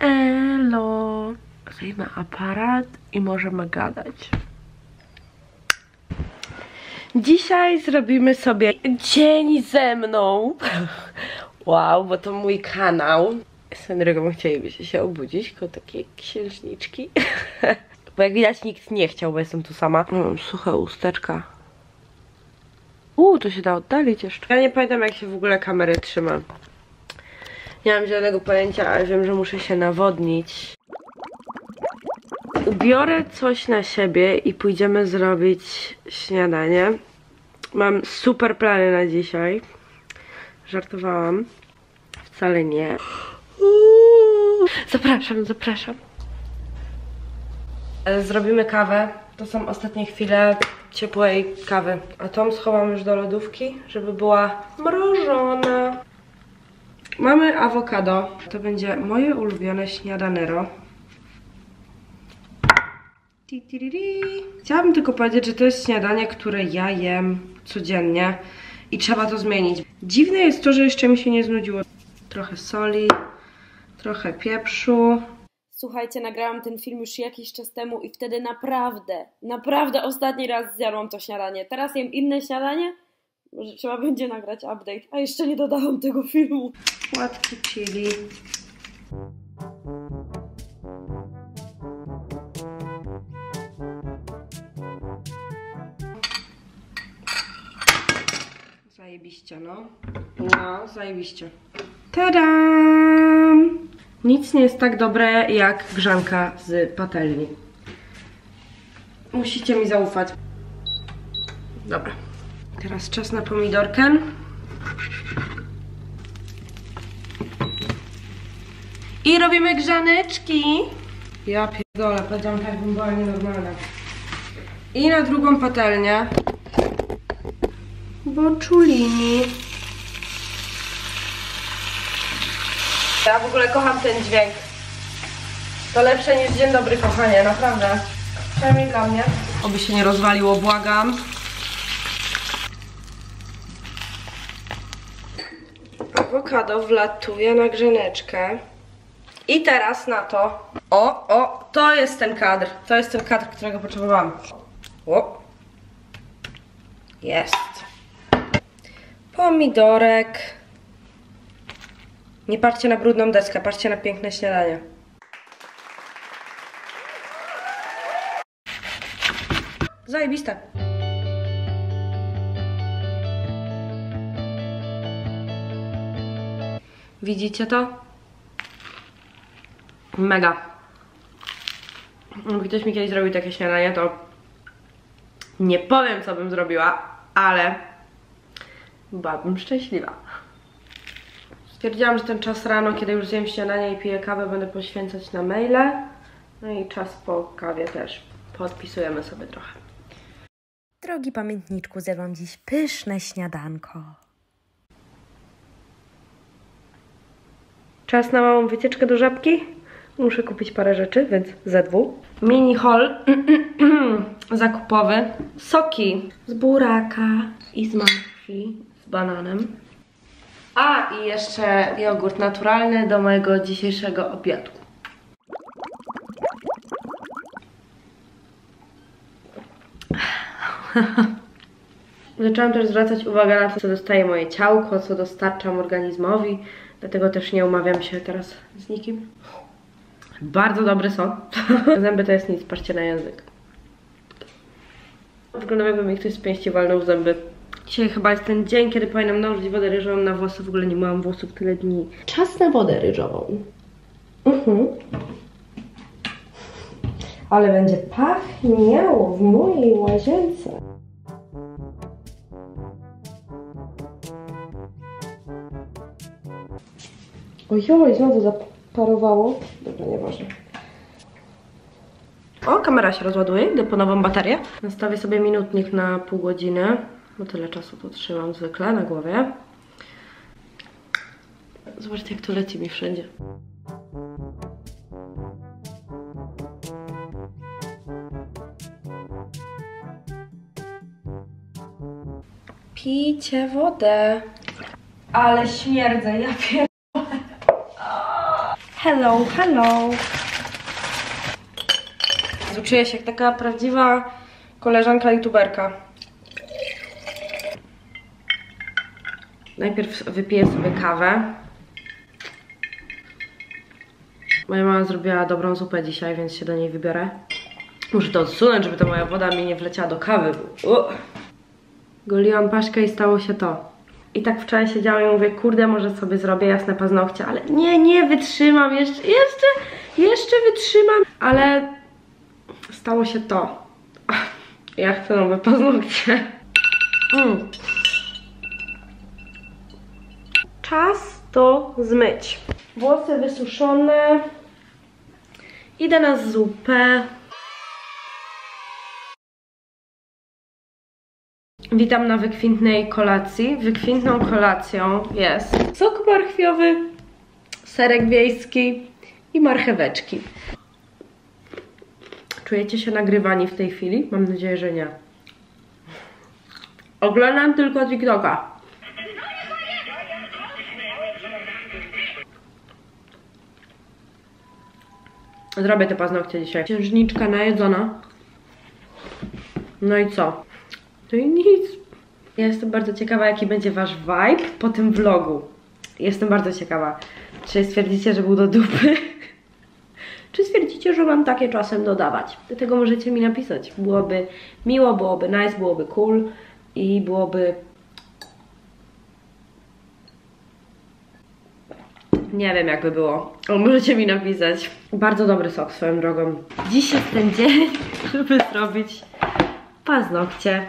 Elo. Zajmę aparat i możemy gadać. Dzisiaj zrobimy sobie dzień ze mną. Wow, bo to mój kanał. Z Henryką chcielibyście się obudzić, tylko takie księżniczki. Bo jak widać nikt nie chciał, bo jestem tu sama. Mam suche usteczka. Uuu, to się da oddalić jeszcze. Ja nie pamiętam jak się w ogóle kamery trzyma. Nie mam żadnego pojęcia, ale wiem, że muszę się nawodnić. Ubiorę coś na siebie i pójdziemy zrobić śniadanie. Mam super plany na dzisiaj. Żartowałam. Wcale nie. Zapraszam, zapraszam. Zrobimy kawę. To są ostatnie chwile ciepłej kawy. A tą schowam już do lodówki, żeby była mrożona. Mamy awokado. To będzie moje ulubione śniadanero. Chciałabym tylko powiedzieć, że to jest śniadanie, które ja jem codziennie i trzeba to zmienić. Dziwne jest to, że jeszcze mi się nie znudziło. Trochę soli, trochę pieprzu. Słuchajcie, nagrałam ten film już jakiś czas temu i wtedy naprawdę, naprawdę ostatni raz zjadłam to śniadanie. Teraz jem inne śniadanie? Może trzeba będzie nagrać update. A jeszcze nie dodałam tego filmu. Płatki chili. Zajebiście, no. No, zajebiście. Tadam! Nic nie jest tak dobre jak grzanka z patelni. Musicie mi zaufać. Dobra. Teraz czas na pomidorkę. I robimy grzaneczki. Ja pierdolę, powiedziałam tak, bym była nienormalna. I na drugą patelnię. Boczulini. Ja w ogóle kocham ten dźwięk. To lepsze niż Dzień Dobry, kochanie, naprawdę. Przynajmniej dla mnie. Oby się nie rozwaliło, błagam. Awokado wlatuje na grzaneczkę. I teraz na to. O, o, to jest ten kadr. To jest ten kadr, którego potrzebowałam. O. Jest. Pomidorek. Nie patrzcie na brudną deskę, patrzcie na piękne śniadanie. Zajebiste. Widzicie to? Mega. Gdyby ktoś mi kiedyś zrobił takie śniadanie, to nie powiem, co bym zrobiła, ale byłabym szczęśliwa. Stwierdziłam, że ten czas rano, kiedy już zjem śniadanie i piję kawę, będę poświęcać na maile. No i czas po kawie też. Podpisujemy sobie trochę. Drogi pamiętniczku, zjadłam dziś pyszne śniadanko. Czas na małą wycieczkę do żabki. Muszę kupić parę rzeczy, więc ZW. Mini haul zakupowy. Soki z buraka i z marchwi z bananem. A i jeszcze jogurt naturalny do mojego dzisiejszego obiadku. Zaczęłam też zwracać uwagę na to, co dostaje moje ciałko, co dostarczam organizmowi, dlatego też nie umawiam się teraz z nikim. Bardzo dobry są. Zęby to jest nic, patrzcie na język. Wygląda jakby mi ktoś z pięści walnął w zęby. Dzisiaj chyba jest ten dzień, kiedy powinnam nałożyć wodę ryżową na włosy. W ogóle nie myłam włosów tyle dni. Czas na wodę ryżową. Mhm. Ale będzie pachniało w mojej łazience. Ojoj, znowu zaparowało. Dobra, nieważne. O, kamera się rozładuje, idę po nową baterię. Nastawię sobie minutnik na pół godziny, bo tyle czasu to trzymam zwykle na głowie. Zobaczcie, jak to leci mi wszędzie. Pijcie wodę. Ale śmierdzę, ja pier... Hello, hello. Czuję się jak taka prawdziwa koleżanka youtuberka. Najpierw wypiję sobie kawę. Moja mama zrobiła dobrą zupę dzisiaj, więc się do niej wybiorę. Muszę to odsunąć, żeby ta moja woda mi nie wleciała do kawy. U. Goliłam paszkę i stało się to. I tak wczoraj siedziałam i mówię, kurde, może sobie zrobię jasne paznokcie, ale nie, nie, wytrzymam, jeszcze, jeszcze, jeszcze wytrzymam, ale stało się to. Ja chcę nowe paznokcie. Mm. Czas to zmyć. Włosy wysuszone. Idę na zupę. Witam na wykwintnej kolacji. Wykwintną kolacją jest sok marchwiowy, serek wiejski i marcheweczki. Czujecie się nagrywani w tej chwili? Mam nadzieję, że nie. Oglądam tylko TikToka. Zrobię te paznokcie dzisiaj. Księżniczka najedzona. No i co? No i nic. Ja jestem bardzo ciekawa, jaki będzie wasz vibe po tym vlogu. Jestem bardzo ciekawa. Czy stwierdzicie, że był do dupy? Czy stwierdzicie, że mam takie czasem dodawać? Dlatego możecie mi napisać. Byłoby miło, byłoby nice, byłoby cool i byłoby... Nie wiem jakby było, ale możecie mi napisać. Bardzo dobry sok swoją drogą. Dziś jest ten dzień, żeby zrobić paznokcie.